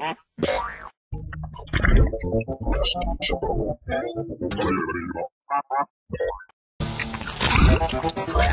Huh? Class teacher.